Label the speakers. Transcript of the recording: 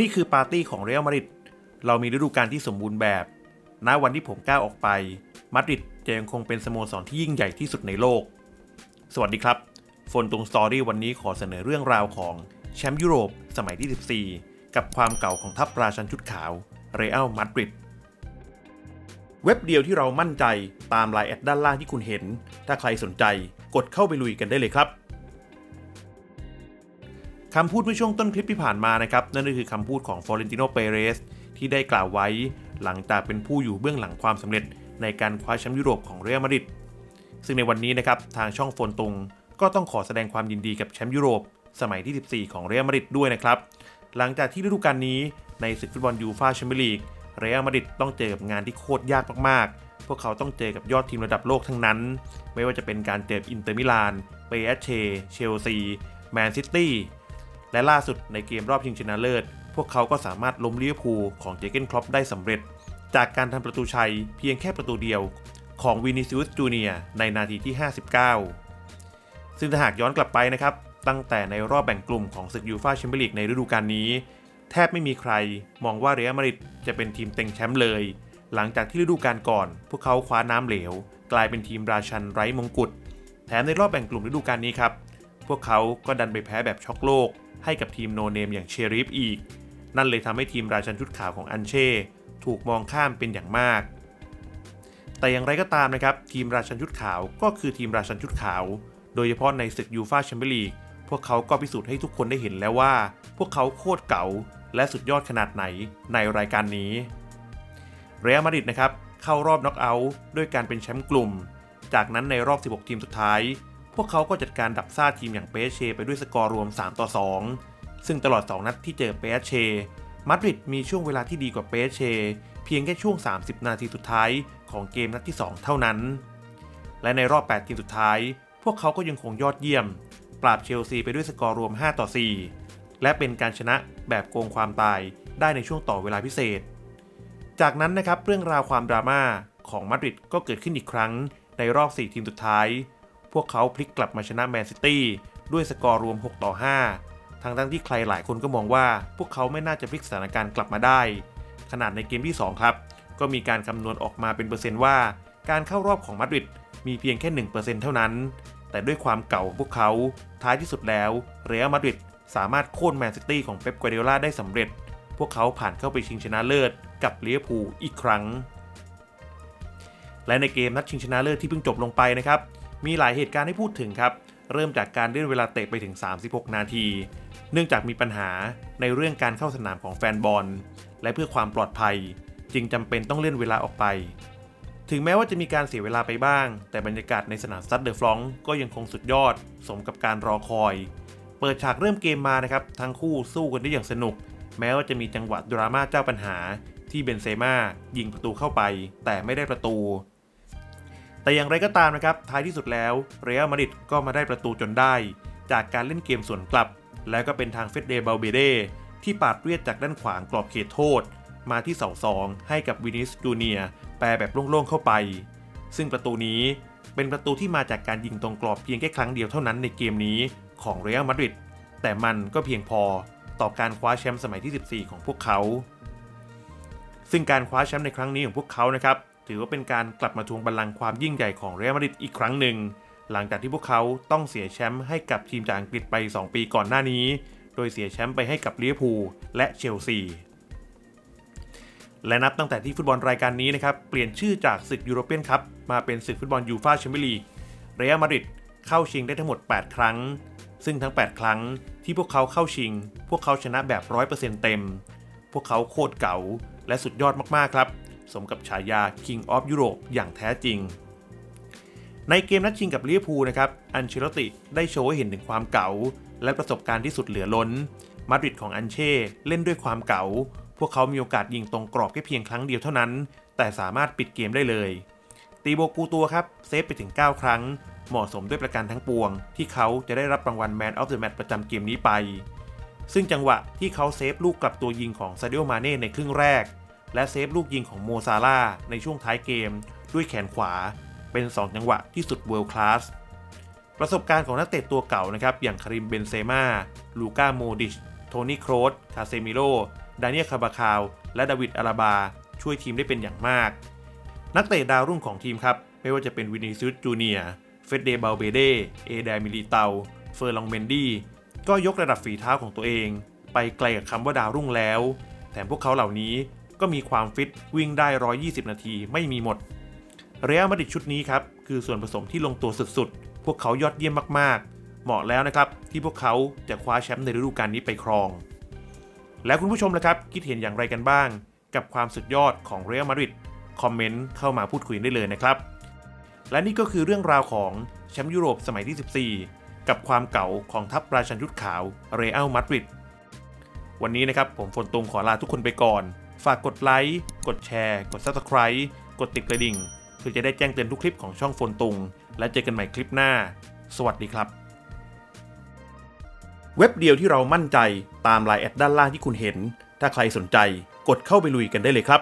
Speaker 1: นี่คือปาร์ตี้ของเรอัลมาดริดเรามีฤดูกาลที่สมบูรณ์แบบ ณ วันที่ผมก้าวออกไป มาดริดจะยังคงเป็นสโมสรที่ยิ่งใหญ่ที่สุดในโลก สวัสดีครับโฟนตรง story วันนี้ขอเสนอเรื่องราวของแชมป์ยุโรปสมัยที่ 14 กับความเก๋าของทัพราชันชุดขาว เรอัลมาดริด เว็บเดียวที่เรามั่นใจตามไลน์แอดด้านล่างที่คุณเห็น ถ้าใครสนใจกดเข้าไปลุยกันได้เลยครับ คำพูดเมื่อช่วงต้นคลิปที่ผ่านมานะครับ นั่นก็คือคำพูดของฟลอเรนติโนเปเรซที่ได้กล่าวไว้หลังจากเป็นผู้อยู่เบื้องหลังความสำเร็จในการคว้าแชมป์ยุโรปของเรอัลมาดริดซึ่งในวันนี้นะครับทางช่องโฟนตุงก็ต้องขอแสดงความยินดีกับแชมป์ยุโรป สมัยที่ 14 ของเรอัลมาดริดด้วยนะครับ หลังจากที่ฤดูกาลนี้ในศึกฟุตบอลยูฟ่าแชมเปี้ยนลีกเรอัลมาดริดต้องเจอกับงานที่โคตรยากมากๆ พวกเขาต้องเจอกับยอดทีมระดับโลกทั้งนั้น ไม่ว่าจะเป็นการเจออินเตอร์มิลาน เปแอสเช เชลซี แมนซิตี้ และล่าสุดในเกมรอบชิงชนะเลิศ พวกเขาก็สามารถล้มลิเวอร์พูลของเจอร์เก้นคล็อปป์ได้สำเร็จ จากการทำประตูชัยเพียงแค่ประตูเดียวของวินิซิอุสจูเนียร์ในนาทีที่ 59 ซึ่งถ้าหากย้อนกลับไปนะครับ ตั้งแต่ในรอบแบ่งกลุ่มของศึกยูฟ่าแชมเปี้ยนลีกในฤดูกาลนี้ แทบไม่มีใครมองว่าเรอัลมาดริดจะเป็นทีมเต็งแชมป์เลย หลังจากที่ฤดูกาลก่อน พวกเขาคว้าน้ำเหลว กลายเป็นทีมราชันไร้มงกุฎแถมในรอบแบ่งกลุ่มฤดูกาลนี้ครับ พวกเขาก็ดันไปแพ้แบบช็อกโลก ให้กับทีมโนเนมอย่างเชริฟอีก นั่นเลยทำให้ทีมราชันชุดขาวของอันเช่ ถูกมองข้ามเป็นอย่างมาก แต่อย่างไรก็ตามนะครับ ทีมราชันชุดขาวก็คือทีมราชันชุดขาว โดยเฉพาะในศึกยูฟ่าแชมเปี้ยนลีกพวกเขาก็พิสูจน์ให้ทุกคนได้เห็นแล้วว่า พวกเขาโคตรเก๋าและสุดยอดขนาดไหนในรายการนี้ เรอัลมาดริดนะครับ เข้ารอบน็อกเอาท์ด้วยการเป็นแชมป์กลุ่ม จากนั้นในรอบ 16 ทีมสุดท้าย พวกเขาก็จัดการดับซ่าทีมอย่างเปเชไปด้วยสกอร์รวม 3 ต่อ 2 ซึ่งตลอด 2 นัดที่เจอเปเชมาดริดมีช่วงเวลาที่ดีกว่าเปเชเพียงแค่ช่วง 30 นาทีสุดท้ายของเกมนัดที่ 2 เท่านั้น และในรอบ 8 ทีมสุดท้าย พวกเขาก็ยังคงยอดเยี่ยม ปราบเชลซีไปด้วยสกอร์รวม 5 ต่อ 4 และเป็นการชนะแบบโกงความตายได้ในช่วงต่อเวลาพิเศษ จากนั้นนะครับเรื่องราวความดราม่าของมาดริดก็เกิดขึ้นอีกครั้งในรอบ 4 ทีมสุดท้าย วกเขาพลิกกลับมาชนะแมนซิตี้ด้วยสกอร์รวม 6 ต่อ 5 ทั้งทั้งที่ใครหลายคนก็มองว่าพวกเขาไม่น่าจะพลิกสถานการณ์กลับมาได้ ขนาดในเกมที่ 2 ครับ ก็มีการคำนวณออกมาเป็นเปอร์เซ็นต์ว่า การเข้ารอบของมาดริดมีเพียงแค่ 1%เท่านั้น แต่ด้วยความเก่าของพวกเขาท้ายที่สุดแล้ว เรอัลมาดริดสามารถโค่นแมนซิตี้ของเป๊ปกัวเดโอลาได้สำเร็จ พวกเขาผ่านเข้าไปชิงชนะเลิศกับลิเวอร์พูลอีกครั้ง และในเกมนัดชิงชนะเลิศที่เพิ่งจบลงไปนะครับ มีหลายเหตุการณ์ให้พูดถึงครับ เริ่มจากการเลื่อนเวลาเตะไปถึง 36 นาที เนื่องจากมีปัญหาในเรื่องการเข้าสนามของแฟนบอล และเพื่อความปลอดภัย จึงจำเป็นต้องเลื่อนเวลาออกไป ถึงแม้ว่าจะมีการเสียเวลาไปบ้าง แต่บรรยากาศในสนามสตาดเดอฟรองซ์ก็ยังคงสุดยอด สมกับการรอคอย เปิดฉากเริ่มเกมมานะครับทั้งคู่สู้กันได้อย่างสนุก แม้ว่าจะมีจังหวะดราม่าเจ้าปัญหาที่เบนเซม่ายิงประตูเข้าไป แต่ไม่ได้ประตู แต่อย่างไรก็ตามนะครับ ท้ายที่สุดแล้วเรอัลมาดริดก็มาได้ประตูจนได้ จากการเล่นเกมสวนกลับ แล้วก็เป็นทางเฟดเดเบลเบเดที่ปาดเวียดจากด้านขวางกรอบเขตโทษ มาที่เสาสองให้กับวินิสจูเนียแปรแบบโล่งๆเข้าไป ซึ่งประตูนี้เป็นประตูที่มาจากการยิงตรงกรอบเพียงแค่ครั้งเดียวเท่านั้นในเกมนี้ของเรอัลมาดริดแต่มันก็เพียงพอต่อการคว้าแชมป์สมัยที่ 14 ของพวกเขา ซึ่งการคว้าแชมป์ในครั้งนี้ของพวกเขานะครับ ถือว่าเป็นการกลับมาทวงบัลลังก์ความยิ่งใหญ่ของเรอัลมาดริดอีกครั้งหนึ่ง หลังจากที่พวกเขาต้องเสียแชมป์ให้กับทีมจากอังกฤษไป 2 ปีก่อนหน้านี้ โดยเสียแชมป์ไปให้กับลิเวอร์พูลและเชลซีและนับตั้งแต่ที่ฟุตบอลรายการนี้นะครับเปลี่ยนชื่อจากศึกยูโรเปียนคัพมาเป็นศึกฟุตบอลยูฟ่าแชมเปี้ยนลีกเรอัลมาดริดเข้าชิงได้ทั้งหมด 8 ครั้ง ซึ่งทั้ง 8 ครั้งที่พวกเขาเข้าชิง พวกเขาชนะแบบ 100%เต็ม พวกเขาโคตรเก๋าและสุดยอดมากๆครับ สมกับฉายา King of Europe อย่างแท้จริง ในเกมนัดชิงกับลิเวอร์พูลนะครับ อันเชล็อตติได้โชว์ให้เห็นถึงความเก๋าและประสบการณ์ที่สุดเหลือล้น มาดริดของอันเช่เล่นด้วยความเก๋าพวกเขามีโอกาสยิงตรงกรอบแค่เพียงครั้งเดียวเท่านั้น แต่สามารถปิดเกมได้เลย ตีโบกูร์ตัวส์ครับเซฟไปถึง 9 ครั้ง เหมาะสมด้วยประการทั้งปวง ที่เขาจะได้รับรางวัล Man of the Match ประจำเกมนี้ไปซึ่งจังหวะที่เขาเซฟลูกกลับตัวยิงของซาดิโอมาเน่ในครึ่งแรก และเซฟลูกยิงของโมซาลาห์ในช่วงท้ายเกม ด้วยแขนขวาเป็น 2 จังหวะที่สุด world class ประสบการณ์ของนักเตะตัวเก๋านะครับ อย่างคาริมเบนเซม่าลูก้าโมดิช โทนี่โครสคาเซมิโร่ดานิเอลคาร์บาฆาล และดาวิดอลาบา ช่วยทีมได้เป็นอย่างมาก นักเตะดาวรุ่งของทีมครับ ไม่ว่าจะเป็นวินิซิอุสจูเนียร์เฟเดบัลเบร์เดเอแดร์มิลิเตา แฟร์ลองเมนดี้ก็ยกระดับฝีเท้าของตัวเอง ไปไกลกับคำว่าดาวรุ่งแล้ว แถมพวกเขาเหล่านี้ ก็มีความฟิตวิ่งได้ 120 นาทีไม่มีหมด เรอัลมาดริดชุดนี้ครับ คือส่วนผสมที่ลงตัวสุดๆ พวกเขายอดเยี่ยมมากๆ เหมาะแล้วนะครับ ที่พวกเขาจะคว้าแชมป์ในฤดูกาลนี้ไปครอง แล้วคุณผู้ชมละครับ คิดเห็นอย่างไรกันบ้าง กับความสุดยอดของเรอัลมาดริดคอมเมนต์เข้ามาพูดคุยได้เลยนะครับ และนี่ก็คือเรื่องราวของแชมป์ยุโรปสมัยที่ 14 กับความเก่าของทัพราชันชุดขาวเรอัลมาดริดวันนี้นะครับผมฝนตรงขอลาทุกคนไปก่อน ฝากกดไลค์ กดแชร์ กด Subscribe กดติดกระดิ่ง เพื่อจะได้แจ้งเตือนทุกคลิปของช่องโฟนตุง และเจอกันใหม่คลิปหน้า สวัสดีครับ เว็บเดียวที่เรามั่นใจตามไลน์แอดด้านล่างที่คุณเห็น ถ้าใครสนใจกดเข้าไปลุยกันได้เลยครับ